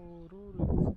хмуру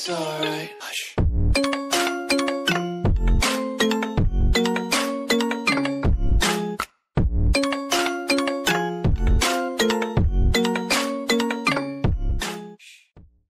it's alright.